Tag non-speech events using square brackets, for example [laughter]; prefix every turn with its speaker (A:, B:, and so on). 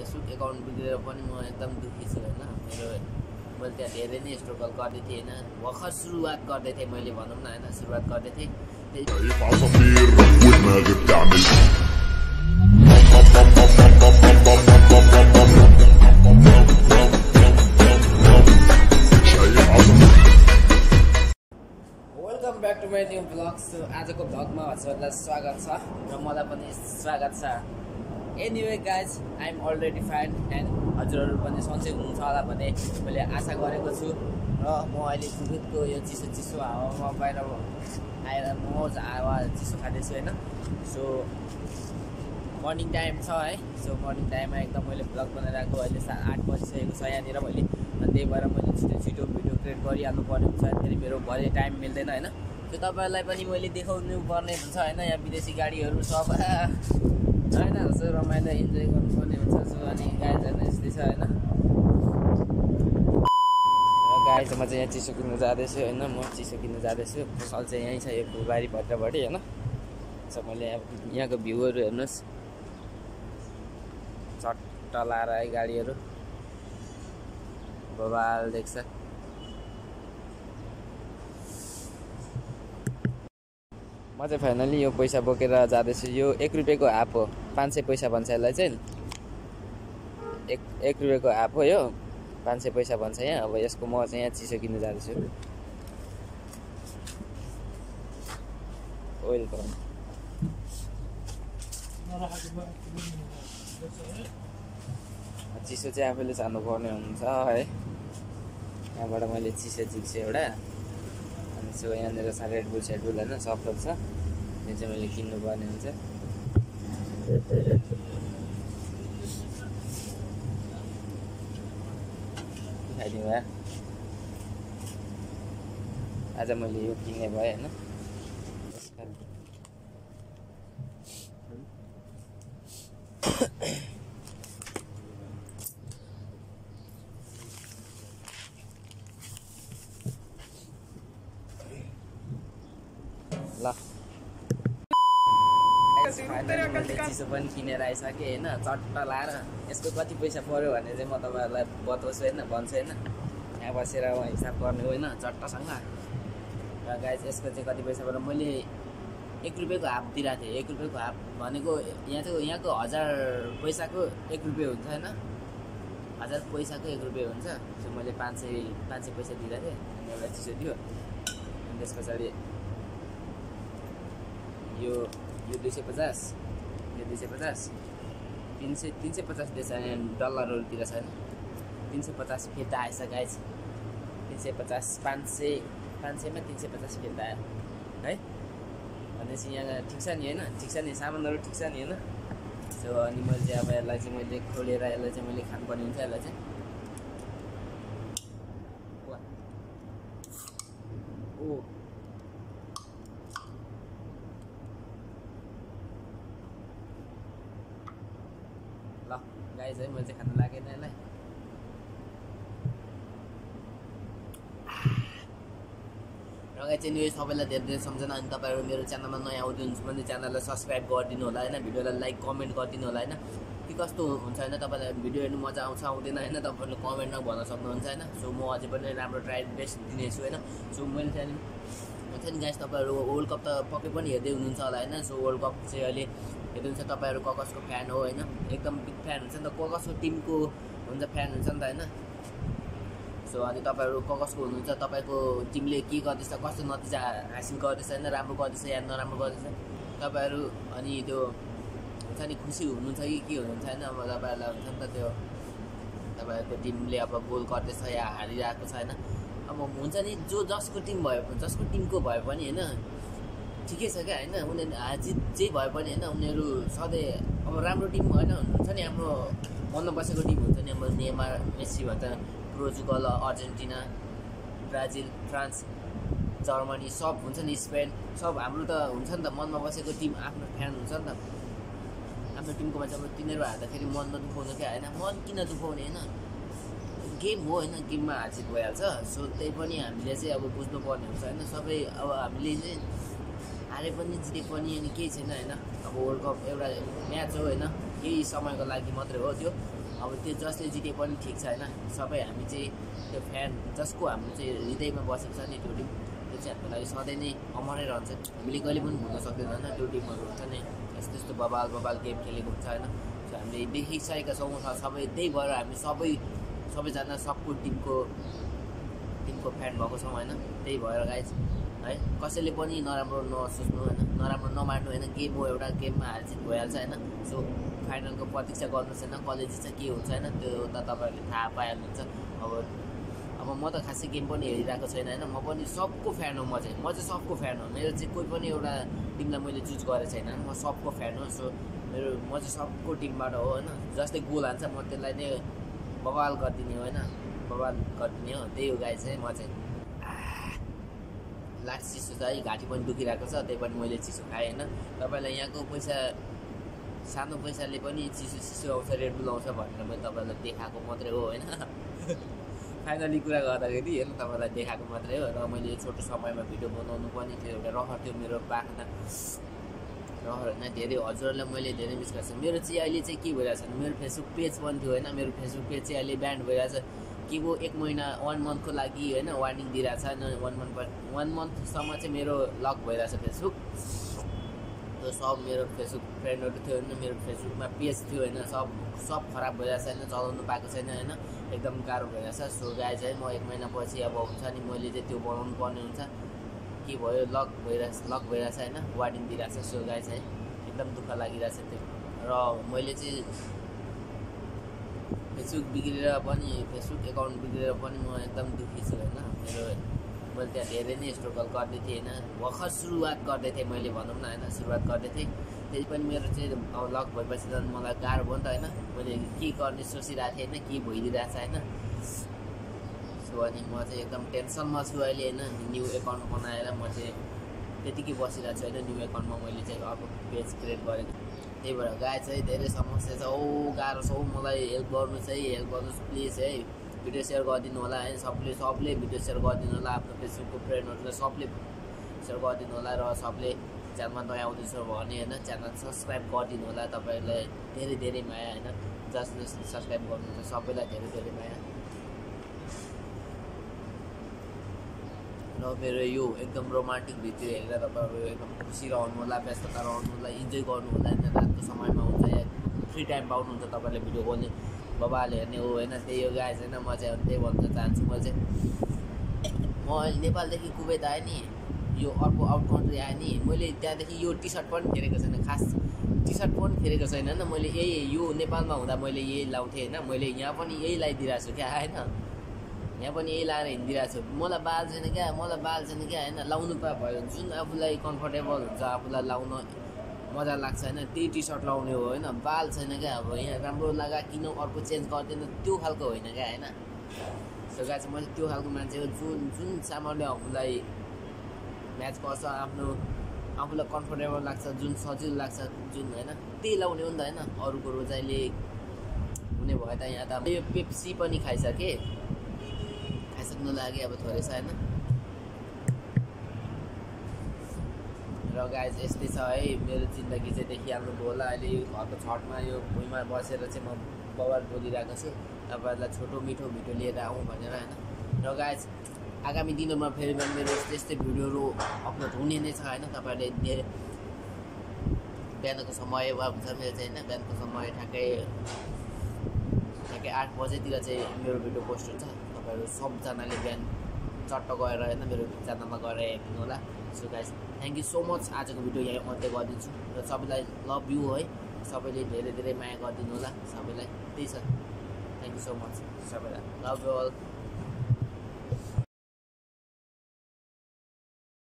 A: Facebook account बिग्रेर पनि म एकदम दुःखी छु होइन। मेरो मैले त्यहाँ धेरै नै स्ट्रगल गर्दै थिएँ होइन। भर्खर सुरुवात गर्दै थिएँ मैले भनौँ न होइन सुरुवात गर्दै थिएँ। Welcome back to my new आजको भ्लगमा हजुरहरूलाई स्वागत छ र मलाई पनि स्वागत छ। Anyway guys I am already fine and हजुरहरू पनि सन्चै हुनुहुन्छ होला भन्ने मैले आशा गरेको छु। र म अहिले जुगुतको यो चिसो चिसो हावामा बाहिर आएर मौज हावा चिसो खाँदैछु होइन? सो मर्निङ टाइम छ है। सो मर्निङ टाइममा एकदम मैले ब्लग बनाइरहेको अहिले सा आठ बजिसकेको छ यहाँनिर मैले। अनि त्यही भएर मैले छिटो छिटो भिडियो क्रिएट गरिहाल्नु पर्ने हुन्छ। फेरि मेरो भरे टाइम मिल्दैन होइन? त्यो तपाईँहरूलाई पनि मैले देखाउनु पर्ने हुन्छ होइन? यहाँ विदेशी गाडीहरू सब। [laughs] सो रमाइलो इन्जोय गर्नुपर्ने हुन्छ सो अनि गाडीहरू यस्तै छ होइन। र गाडी चाहिँ म चाहिँ यहाँ चिसो किन्नु जाँदैछु होइन। म चिसो किन्नु जाँदैछु। सल चाहिँ यहीँ छ यो फुलबारी भट्टापट्टि होइन। मैले अब यहाँको भ्यूहरू हेर्नुहोस्। चट्ट लाएर है गाडीहरू। बबाल देख्छ। म चाहिँ फाइनली यो पैसा बोकेर जाँदैछु। यो एक रुपियाँको हाफ हो। पाँच सय पैसा भन्छ यसलाई चाहिँ। एक एक रुपियाँको हाफ हो यो। पाँच सय पैसा भन्छ यहाँ। अब यसको म चाहिँ यहाँ चिसो किन्नु जाँदैछु। पम्प चिसो चाहिँ आफैले छान्नुपर्ने हुन्छ है। यहाँबाट मैले चिसो चिक्छु एउटा। सो यहाँनिर छ रेडबुल सेडबुल होइन सफ्टहरू छ त्यो चाहिँ मैले किन्नुपर्ने हुन्छ। आज मैले यो किन्ने भएँ होइन? ल। चिसो पनि किनेर आइसकेँ होइन चट्ट लाएर यसको कति पैसा पऱ्यो भने चाहिँ म तपाईँहरूलाई बताउँछु होइन भन्छु होइन। यहाँ बसेर हिसाब गर्ने होइन चट्टसँग। र गाइज यसको चाहिँ कति पैसा पऱ्यो मैले एक रुपियाँको हाफ दिइरहेको थिएँ। एक रुपियाँको हाफ भनेको यहाँ चाहिँ यहाँको हजार पैसाको एक रुपियाँ हुन्छ होइन? हजार पैसाको एक रुपियाँ हुन्छ। सो मैले पाँच सय पाँच सय पैसा दिइरहेको थिएँ। अनि एउटा चिसो दियो। अनि त्यस पछाडि यो यो दुई सय पचास यो दुई सय पचास तिन सय तिन सय पचास दिएछ डलरहरूतिर छैन तिन सय पचास फिर्ता आएछ गाइज तिन सय पचास पाँच सय पाँच सयमा तिन सय पचास फिर्ता आयो है भनेपछि यहाँ ठिक छ नि होइन ठिक छ नि सामानहरू ठिक छ नि होइन सो अनि मैले चाहिँ अब यसलाई चाहिँ मैले खोलेर यसलाई चाहिँ मैले खानुपर्ने हुन्छ यसलाई चाहिँ गाई चाहिँ मैले चाहिँ खानु लागेन यसलाई र चाहिँ यो सबैलाई धेरै धेरै सम्झना अनि तपाईँहरू मेरो च्यानलमा नयाँ आउँदै हुनुहुन्छ भने च्यानललाई सब्सक्राइब गरिदिनु होला होइन भिडियोलाई लाइक कमेन्ट गरिदिनु होला होइन के कस्तो हुन्छ होइन तपाईँलाई भिडियो हेर्नु मजा आउँछ आउँदैन होइन तपाईँहरूले कमेन्टमा भन्न सक्नुहुन्छ होइन सो म अझै पनि राम्रो ट्राई बेस्ट दिनेछु होइन सो मैले चाहिँ हुन्छ नि गाइस तपाईँहरू वर्ल्ड कप त पक्कै पनि हेर्दै हुनुहुन्छ होला होइन सो वर्ल्ड कप चाहिँ अहिले हेर्दै हुन्छ तपाईँहरू ककसको फ्यान हो होइन? एकदम बिग फ्यान हुन्छ नि त। ककसको टिमको हुन्छ फ्यान हुन्छ नि त होइन? सो अनि तपाईँहरू ककसको हुनुहुन्छ तपाईँको टिमले के गर्दैछ कस्तो नतिजा हासिल गर्दैछ होइन? राम्रो गर्दैछ या नराम्रो गर्दैछ? तपाईँहरू अनि त्यो हुन्छ नि खुसी हुनुहुन्छ कि के हुनुहुन्छ होइन? अब तपाईँहरूलाई हुन्छ नि त त्यो तपाईँहरूको टिमले अब गोल गर्दैछ या हारिरहेको छ होइन? अब हुन्छ नि जो जसको टिम भयो जसको टिमको भयो पनि होइन? ठिकै छ क्या होइन? उनीहरू हाजित जे भए पनि होइन? उनीहरू सधैँ अब राम्रो टिम होइन हुन्छ नि हाम्रो मनमा बसेको टिम हुन्छ नि अब नेमार मेसी भन्छ Portugal Argentina Brazil France Germany सब हुन्छ नि स्पेन सब हाम्रो त हुन्छ नि त मनमा बसेको टिम आफ्नो फ्यान हुन्छ नि त। आफ्नो टिमको मान्छे अब तिनीहरू हार्दाखेरि मन नदुखाउनु क्या होइन? मन किन दुखाउने होइन? गेम हो होइन? गेममा हारजित भइहाल्छ। सो त्यही पनि हामीले चाहिँ अब बुझ्नुपर्ने हुन्छ होइन? सबै अब हामीले चाहिँ हारे पनि जिते पनि अनि केही छैन होइन। अब वर्ल्ड कप एउटा म्याच हो होइन केही समयको लागि मात्रै हो त्यो। अब त्यो जसले जिते पनि ठिक छ होइन सबै हामी चाहिँ त्यो फ्यान जसको हाम्रो चाहिँ हृदयमा बसेको छ नि त्यो टिम त्यो चाहिँ हाम्रो लागि सधैँ नै अमरै रहन्छ। हामीले कहिले पनि भुल्न सक्दैन होइन त्यो टिमहरू हुन्छ नि यस्तो यस्तो बबाल बबाल गेम खेलेको हुन्छ होइन। त्यो हामीले देखिसकेका छौँ सबै त्यही भएर हामी सबै सबैजना सबको टिमको टिमको फ्यान भएको छौँ होइन त्यही भएर गाइज है कसैले पनि नराम्रो नसोच्नु होइन नराम्रो नमार्नु होइन गेम हो एउटा गेममा हारजित भइहाल्छ होइन सो फाइनलको प्रतीक्षा गर्नुहोस् होइन कलेज चाहिँ के हुन्छ होइन त्यो त तपाईँहरूले थाहा पाइहाल्नुहुन्छ। अब अब म त खासै गेम पनि हेरिरहेको छैन होइन म पनि सबको फ्यान हो म चाहिँ म चाहिँ सबको फ्यान हो मेरो चाहिँ कोही पनि एउटा टिमलाई मैले चुज गरेको छैन म सबको फ्यान हो सो मेरो म चाहिँ सबको टिमबाट हो होइन जसले गोल हान्छ म त्यसलाई नै बवाल गरिदिने होइन? बवाल गरिदिने हो। त्यही हो गाई चाहिँ म चाहिँ। लास्ट चिसो छ है घाँटी पनि दुखिरहेको छ त्यही पनि मैले चिसो खाएँ होइन? तपाईँलाई यहाँको पैसा सानो पैसाले पनि चिसो चिसो आउँछ रेड आउँछ भनेर मैले तपाईँलाई देखाएको मात्रै हो होइन? [laughs] फाइनली कुरा गर्दाखेरि हेर्नु तपाईँलाई देखाएको मात्रै हो। र मैले छोटो समयमा भिडियो बनाउनु पनि थियो एउटा रहर थियो मेरो बाख्ना रहर होइन धेरै हजुरहरूलाई मैले धेरै मिस गर्छु मेरो चाहिँ अहिले चाहिँ के भइरहेछ भने मेरो फेसबुक पेज पनि थियो होइन मेरो फेसबुक पेज चाहिँ अहिले ब्यान्ड भइरहेछ के को एक महिना वान मन्थको लागि होइन वार्निङ दिइरहेछ वान मन्थ वान मन्थसम्म चाहिँ मेरो लक भइरहेछ फेसबुक। त्यो सब मेरो फेसबुक फ्रेन्डहरू थियो होइन मेरो फेसबुकमा पेज थियो होइन सब सब खराब भइरहेछ होइन चलाउनु पाएको छैन होइन एकदम गाह्रो भइरहेछ सो गाई चाहिँ म एक महिनापछि अब हुन्छ नि मैले चाहिँ त्यो बनाउनु पर्ने हुन्छ। के भयो लक भइरहेछ लक भइरहेछ होइन वार्निङ दिइरहेछ सो गाई चाहिँ एकदम दुःख लागिरहेछ त्यो। र मैले चाहिँ फेसबुक बिग्रेर पनि फेसबुक एकाउन्ट बिग्रेर पनि म एकदम दुःखी छु होइन। मेरो मैले त्यहाँ धेरै नै स्ट्रगल गर्दै थिएँ होइन। भर्खर सुरुवात गर्दै थिएँ मैले भनौँ न होइन सुरुवात गर्दै थिएँ। त्यही पनि मेरो चाहिँ अब लक भएपछि त मलाई गाह्रो भयो नि त होइन। मैले के गर्ने सोचिरहेको थिएँ होइन के भइदिइरहेछ होइन। सो अनि म चाहिँ एकदम टेन्सनमा छु अहिले होइन? न्यु एकाउन्ट बनाएर म चाहिँ त्यतिकै बसिरहेको छु होइन? न्यु एकाउन्टमा मैले चाहिँ अर्को पेज क्रिएट गरेको त्यही भएर गाई चाहिँ धेरै समस्या छ। औ गाह्रो छ। औ मलाई हेल्प गर्नु चाहिँ हेल्प गर्नुहोस् प्लिज है। भिडियो सेयर गरिदिनु होला है। सबले सबले भिडियो सेयर गरिदिनु होला। आफ्नो फेसबुकको फ्रेन्डहरूलाई सबले सेयर गरिदिनु होला र सबले च्यानलमा नयाँ आउँदैछ भने होइन? च्यानल सब्सक्राइब गरिदिनु होला तपाईँहरूलाई। धेरै धेरै माया होइन? जसले सब्सक्राइब गर्नुहुन्छ सबैलाई धेरै धेरै माया। र मेरो यो एकदम रोमान्टिक भिडियो हेरेर तपाईँहरू एकदम खुसी रहनु होला व्यस्तता रहनु होला इन्जोय गर्नु होला होइन? रातको समयमा हुन्छ या फ्री टाइम पाउनुहुन्छ तपाईँले भिडियो खोल्ने बबाले हेर्ने हो होइन? त्यही हो गाई छैन म चाहिँ त्यही भन्न चाहन्छु। म चाहिँ म अहिले नेपालदेखि कुवेत आएँ नि यो अर्को आउट कन्ट्री आएँ नि मैले त्यहाँदेखि यो टी सर्ट पनि फेरेको छैन खास टी सर्ट पनि फेरेको छैन होइन? मैले यही यो नेपालमा हुँदा मैले यही लाउँथेँ होइन? मैले यहाँ पनि यही लगाइदिइरहेको छु क्या होइन? यहाँ पनि यही लाएर हिँडिरहेको छु। मलाई बाल छैन क्या? मलाई बाल छैन क्या? होइन लाउनु पा भयो। जुन आफूलाई कम्फर्टेबल हुन्छ आफूलाई लाउन मजा लाग्छ होइन? त्यही टी सर्ट लाउने हो होइन? बाल छैन क्या? अब यहाँ राम्रो लगा किन अर्को चेन्ज गर्दैन त्यो खालको होइन क्या? होइन? सो गाई चाहिँ मैले त्यो खालको मान्छे हो। जुन जुन सामानले आफूलाई म्याच गर्छ आफ्नो आफूलाई कम्फर्टेबल लाग्छ जुन सजिलो लाग्छ जुन होइन? त्यही लाउने हो नि त होइन? अरूको रोजाइले हुने भयो त यहाँ त। यो पेप्सी पनि खाइसकेँ। खाइसक्नु लाग्यो अब थोरै छ होइन? र गाई यस्तै छ है। मेरो जिन्दगी चाहिँ देखिहाल्नुभयो होला। अहिले घरको छतमा यो भुइँमा बसेर चाहिँ म बवाल बोलिरहेको छु। तपाईँहरूलाई छोटो मिठो भिडियो लिएर आउँ भनेर होइन? र गाई आगामी दिनहरूमा फेरि मेरो यस्तै यस्तै भिडियोहरू अपलोड हुने नै छ होइन? तपाईँहरूले धेरै बिहानको समय वा हुन्छ मेरो चाहिँ होइन? बिहानको समय ठ्याक्कै ठ्याक्कै आठ बजेतिर चाहिँ मेरो भिडियो पोस्ट हुन्छ। तपाईँहरू सबजनाले बिहान चट्ट गएर होइन मेरो च्यानलमा गएर हेरिदिनु होला। So guys thank you so much आजको भिडियो यहाँ अन्त्य गरिदिन्छु र सबैलाई लभ यु है। सबैले धेरै धेरै माया गरिदिनु होला। सबैलाई। त्यही छ थ्याङ्क यू सो मच सबैलाई। Love you all